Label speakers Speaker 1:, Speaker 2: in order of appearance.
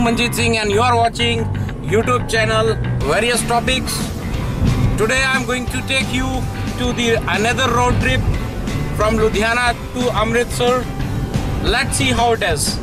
Speaker 1: manjit Singh and you are watching YouTube channel various topics. Today I am going to take you to the another road trip from Ludhiana to Amritsar. Let's see how it is.